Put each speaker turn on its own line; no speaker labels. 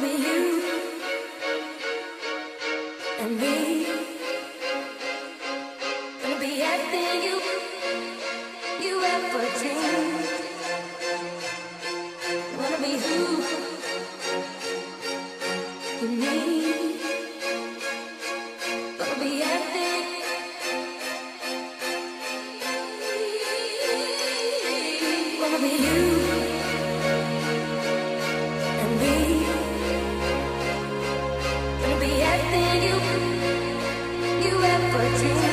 be you and me. Gonna be everything you you ever dreamed. Wanna be who you need. Gonna be everything. Wanna be you. Everything you you ever dreamed.